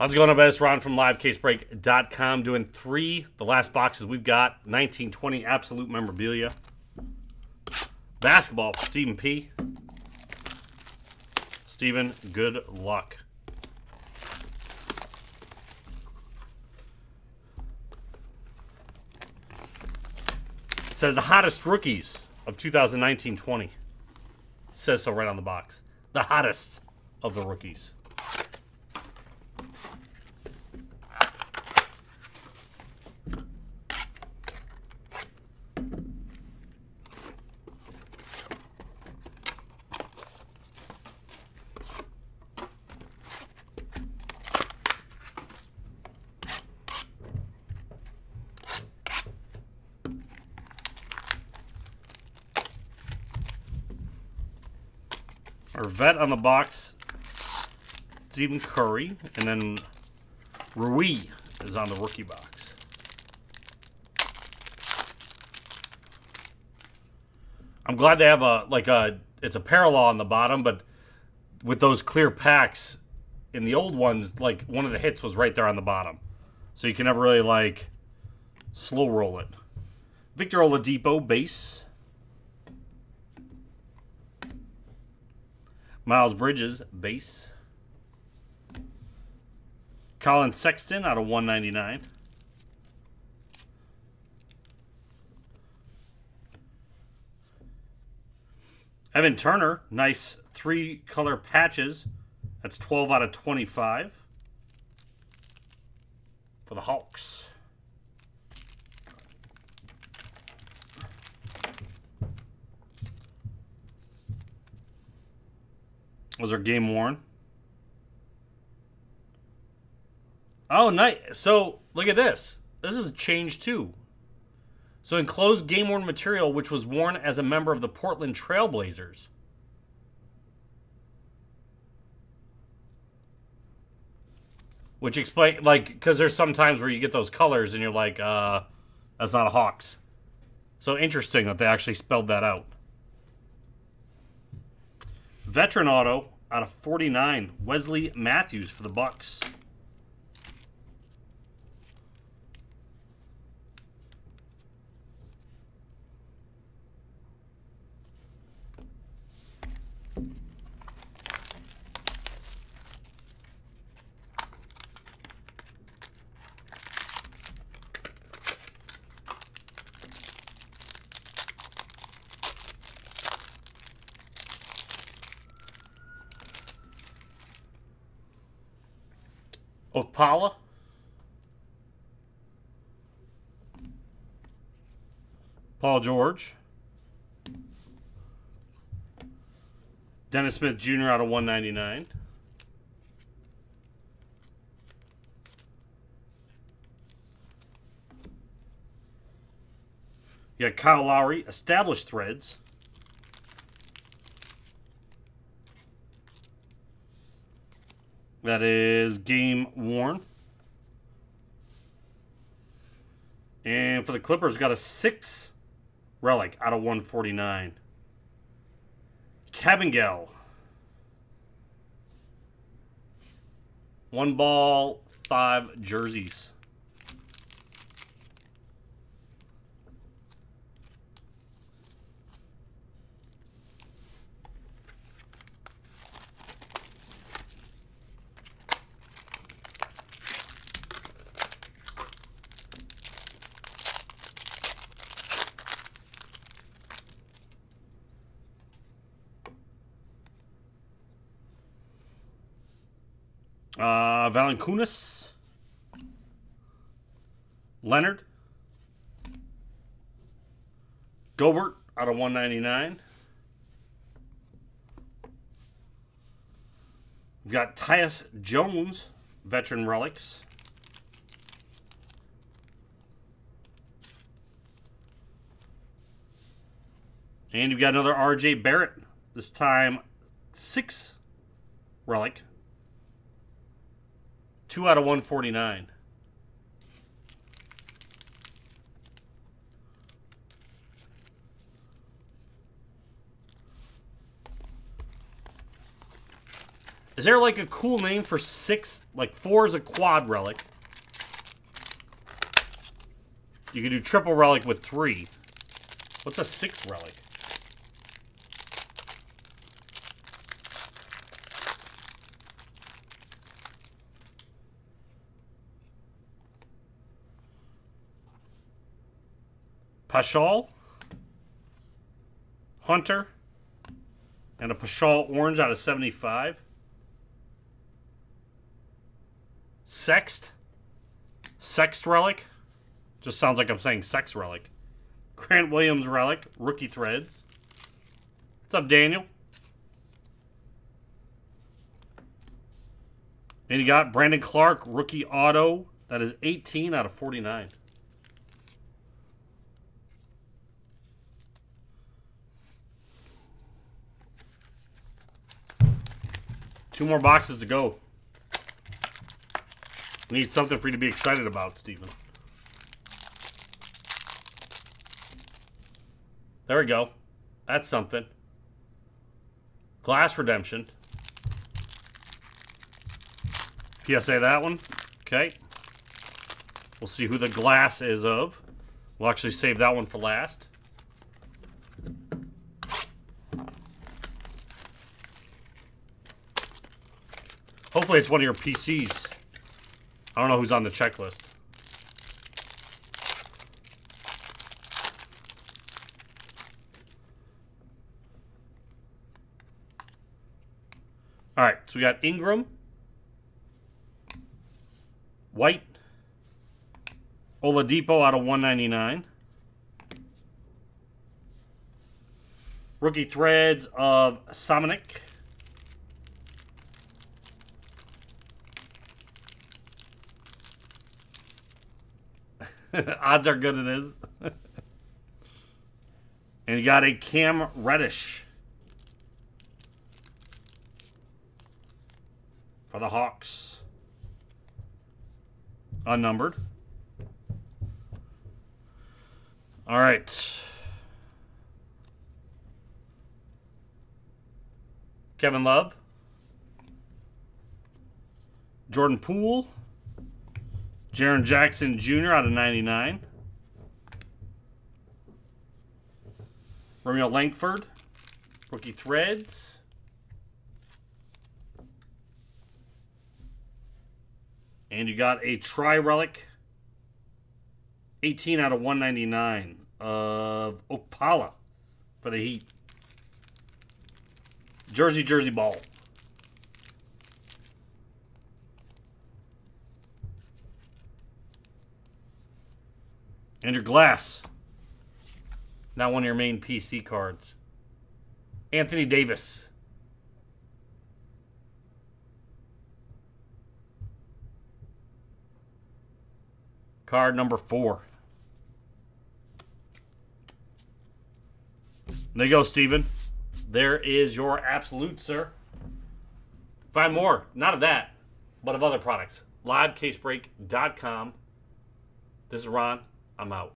How's it going, everybody? It's Ron from LiveCaseBreak.com doing three, the last boxes we've got, 1920 Absolute Memorabilia. Basketball, Steven P. Steven, good luck. Says the hottest rookies of 2019-20. Says so right on the box. The hottest of the rookies. Our vet on the box, Stephen Curry, and then Rui is on the rookie box. I'm glad they have a like a it's a parallel on the bottom, but with those clear packs in the old ones, like one of the hits was right there on the bottom, so you can never really like slow roll it. Victor Oladipo base. Miles Bridges, base. Collin Sexton out of 199. Evan Turner, nice three color patches. That's 12 out of 25 for the Hawks. Was our game worn? Oh, nice. So, look at this. This is a change too. So, enclosed game worn material, which was worn as a member of the Portland Trailblazers. Which explain, like, because there's some times where you get those colors and you're like, uh, that's not a Hawks. So interesting that they actually spelled that out. Veteran auto out of 49, Wesley Matthews for the Bucks. Opala. Paul George. Dennis Smith Jr. out of 199. You got Kyle Lowry, established threads. That is game worn. And for the Clippers, got a six relic out of 149. Kabengele. One ball, five jerseys. Uh, Valanciunas. Leonard. Gobert out of 199. We've got Tyus Jones, veteran relics. And you've got another RJ Barrett. This time, six relic. Two out of 149. Is there like a cool name for six? Like four is a quad relic. You can do triple relic with three. What's a six relic? Paschall, Hunter, and a Paschall Orange out of 75. Sext, Sext Relic. Just sounds like I'm saying Sex Relic. Grant Williams Relic, Rookie Threads. What's up, Daniel? And you got Brandon Clarke, Rookie Auto. That is 18 out of 49. Two more boxes to go. We Need something for you to be excited about, Steven. There we go. That's something. Glass Redemption. PSA that one. Okay. We'll see who the glass is of. We'll actually save that one for last. Hopefully it's one of your PCs. I don't know who's on the checklist. All right, so we got Ingram, White, Oladipo out of 199. Rookie threads of Samanic. Odds are good it is. and you got a Cam Reddish for the Hawks. Unnumbered. All right. Kevin Love. Jordan Poole. Jaren Jackson Jr. out of 99. Romeo Langford. Rookie Threads. And you got a Tri Relic. 18 out of 199 of Opala for the Heat. Jersey, Jersey Ball. And your glass. Not one of your main PC cards. Anthony Davis. Card number four. There you go, Steven. There is your absolute, sir. Find more, not of that, but of other products. LiveCaseBreak.com. This is Ron. I'm out.